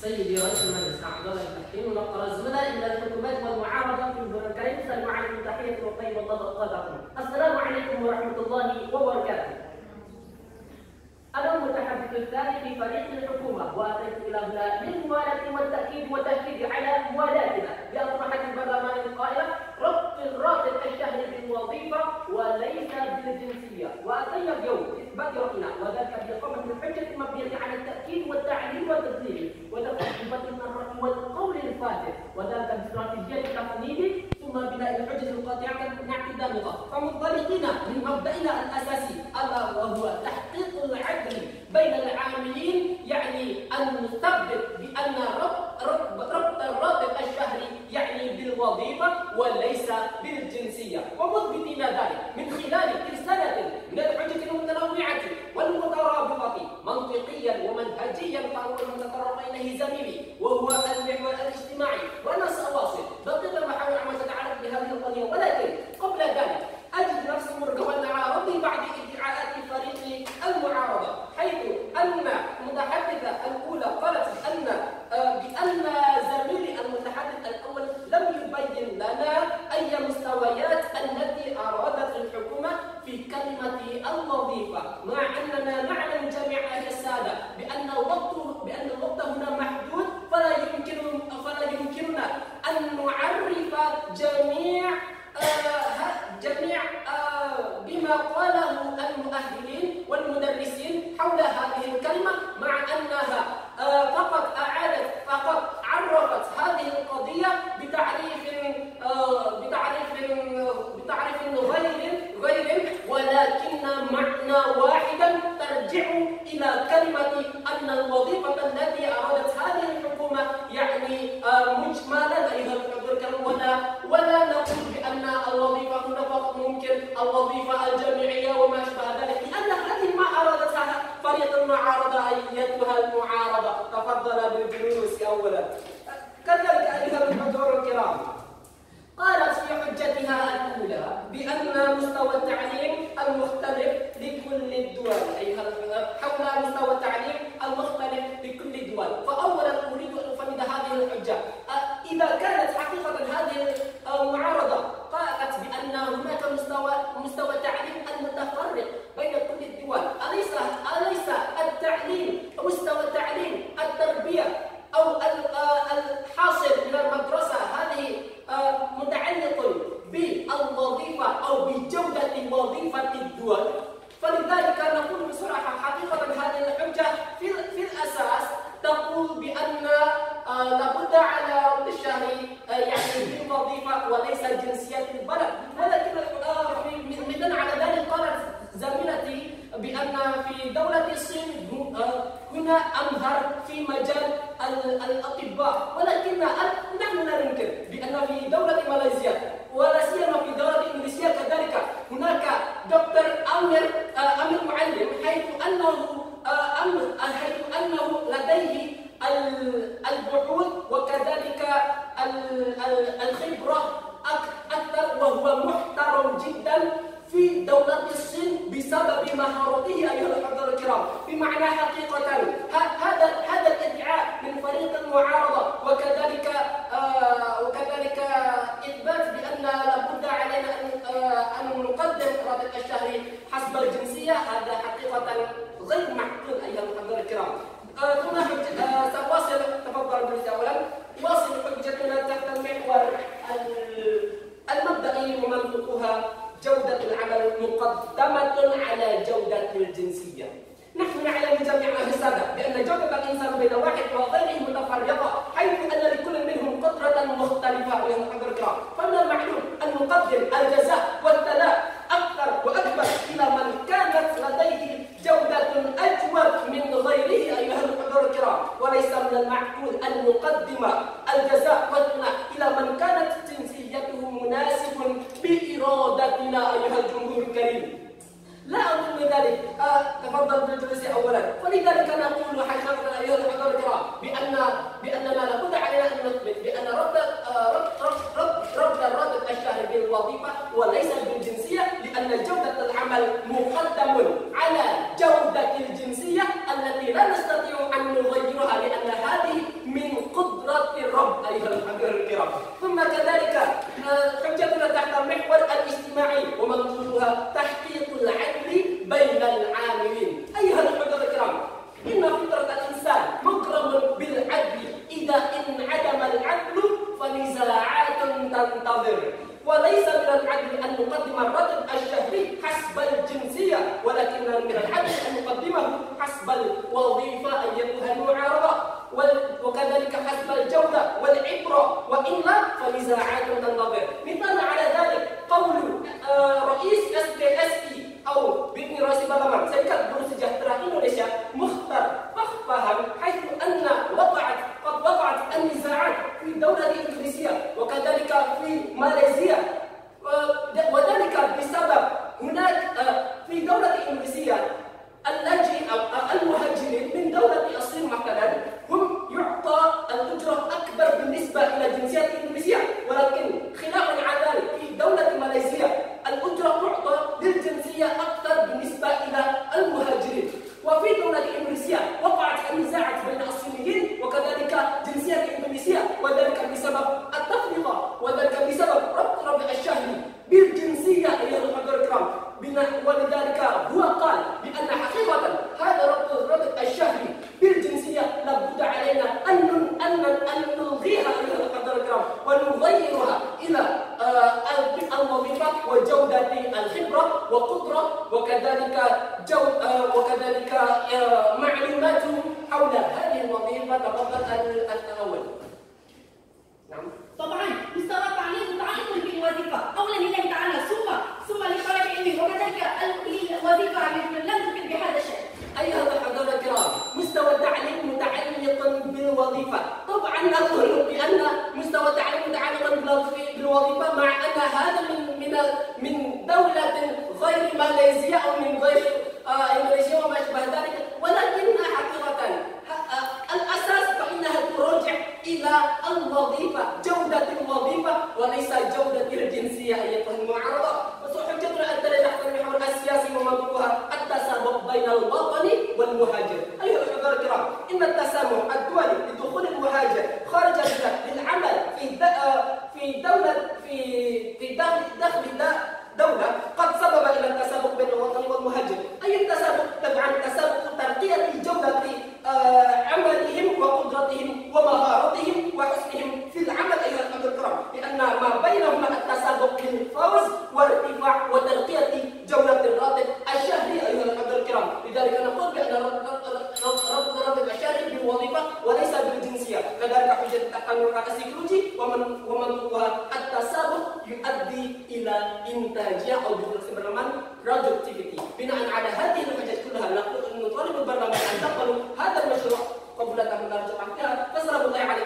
سيدي رئيس المجلس عبد الله الفتحين ونقر الزملاء إلى الحكومات والمعارضة في البر الكريم السلام عليكم تحيه الله اوقاتكم السلام عليكم ورحمة الله وبركاته. أنا المتحدث الثاني في فريق الحكومة وأتيت إلى هنا للموالاة والتأكيد والتأكيد على موالاتنا لأطروحة البرلمان القائلة ربط الراتب الشهري بالوظيفة وليس بالجنسية. وأتينا اليوم لإثبات رأينا وذلك بإقامة الحجة المبنية على والتدليل وتقديم الرأي والقول الفاتح. وذلك باستراتيجية التقليدي ثم بناء الحجة القاطعة الدامغة فمنطلقين من مبدأنا الأساسي ألا وهو تحقيق العدل بين العاملين يعني أن نثبت بأن منطقيا ومنهجيا قانون المتطرفين زميلي وهو هذه المعارضة قالت بأن هناك مستوى مستوى التعليم المتفرق بين كل الدول. أليس أليس التعليم مستوى التعليم التربية أو الحاصل من المدرسة هذه متعلق بالوظيفة أو بجودة وظيفة الدول فلذلك نقول بصراحة حقيقة هذه الحجة في, في الأساس تقول بأن آه، لابد على رد الشهري آه، يعني بالوظيفة وليس جنسية البلد ولكن آه، مثلا على ذلك قالت زميلتي بأن في دولة الصين هنا أمهر في مجال الأطباء ولكن نحن لا ننكر بأن في دولة ماليزيا ولا سيما في دولة إندونيسيا كذلك هناك دكتور أمر أمر معلم حيث أنه أمر حيث أنه لديه البحوث وكذلك الخبرة أكثر وهو محترم جدا في دولة الصين بسبب مهارته أيها الحضور الكرام. بمعنى حقيقة هذا هذا المعارضة. وكذلك آه وكذلك إثبات بأن لابد علينا أن آه نقدم راتب الشهري حسب الجنسية. هذا حقيقة غير معقول أيها الحضور الكرام. آه ثم آه سأواصل تفضل بالجزء أولا. واصل حجتنا تحت المحور المبدئي ومنطقها جودة العمل مقدمة على جودة الجنسية. نحن نعلم جميعا السادة بأن جودة الإنسان بين واحد وغيره متفرقة حيث أن لكل منهم قدرة مختلفة أيها الحضور الكرام فمن المعلوم أن نقدم الجزاء والثناء أكثر وأكبر إلى من كانت لديه جودة أجود من غيره أيها الحضور الكرام؟ وليس من المعقول أن نقدم الجزاء والثناء إلى من كانت جنسيته مناسب بإرادتنا أيها الجمهور الكريم لا أقول ذلك آه تفضل بالجلوس أولا فلذلك نقول حقيقة أيها الحضور الكرام بأن بأننا لابد علينا أن نثبت. بأن رد آه رد رد رد, الراتب الشهري بالوظيفة وليس بالجنسية لأن جودة العمل مقدم على جودة الجنسية التي لا نستطيع أن نغيرها لأن هذه الحضور الكرام. ثم كذلك آه، حجتنا تحت المحور الاجتماعي ومنظورها تحقيق العدل بين العاملين ايها الحضور الكرام ان فطره الانسان مكرم بالعدل اذا انعدم العدل فنزاعات تنتظر وليس من العدل أن نقدم الراتب الشهري حسب الجنسية ولكن من العدل أن نقدمه حسب الوظيفة أيتها المعارضة وكذلك حسب الجودة والعبرة وإلا فنزاعات تنتظر. مثال على ذلك قول آه، رئيس اس كي اس اي أو بابن راسي بابا سيكون بروس جهترا إندونيسيا مختار فهم حيث أن وقعت قد وقعت النزاعات في الدولة الإنجليزية وكذلك في ماليزيا وذلك بسبب هناك آه، في دولة الإنجليزية اللاجئ أو المهاجرين من دولة الصين مثلا هم يعطى الأجرة أكبر بالنسبة إلى الجنسيات الإنجليزية ولكن خلافا على ذلك في دولة ماليزيا الأجرة تعطى للجنسية أكثر بالنسبة إلى المهاجرين وفي دولة إندونيسيا وقعت النزاعات بين الصينيين وكذلك جنسية إندونيسيا وذلك بسبب التفرقة وذلك بسبب ربط ربع الشهري بالجنسية أيها الحضور الكرام ولذلك هو قال بأن حقيقة هذا ربط الربط الشهري بالجنسية لابد علينا أن أن أن نلغيها أيها الحضور الكرام ونغيرها إلى آه، الوظيفة وجودة الخبرة وقدرة وكذلك جو آه، وكذلك آه، معلومات حول هذه الوظيفة تفضل الأول نعم طبعا مستوى التعليم متعلق بالوظيفة أولا لله تعالى ثم ثم لطلب علمه وكذلك الوظيفة لم تكن بهذا الشيء أيها الحضور الكرام مستوى التعليم متعلق بالوظيفة طبعا نقول بأن مستوى التعليم متعلق بالوظيفة مع أن هذا من من من دولة غير ماليزيا أو من غير إندونيسيا وما شابه ذلك. ولكن حقيقة آه، الأساس فإنها ترجع إلى الوظيفة جودة الوظيفة وليس جودة الجنسية أيتها المعارضة. وحجتنا التي تحت المحور السياسي وموضوعها التسابق بين الوطني والمهاجر. أيها الحضور الكرام إن التسامح الدولي لدخول المهاجر خارج البلاد للعمل في آه، في دولة في في داخل داخل دولة قد سبب إلى التسابق بين الوطني والمهاجر أي التسابق طبعا تسابق ترقية الجودة في آه، عملهم وقدرتهم ومهارتهم وحسنهم في العمل أيها الأخوة الكرام لأن ما بينهما التسابق للفوز وارتفاع وترقية جودة الراتب الشهري أيها الأخوة الكرام لذلك نقول بأن ربط الراتب الشهري بالوظيفة وليس بالجنسية كذلك حجة التحمل السيكولوجي ومن ومن التسابق maksudnya objektif berlaman productivity. Bina an ada hati yang mengajak kuda halak untuk mengutuali berlaman antar perlu hati masyarakat kumpulan tamu dari Jepang. Ya, terserah bukanya hari.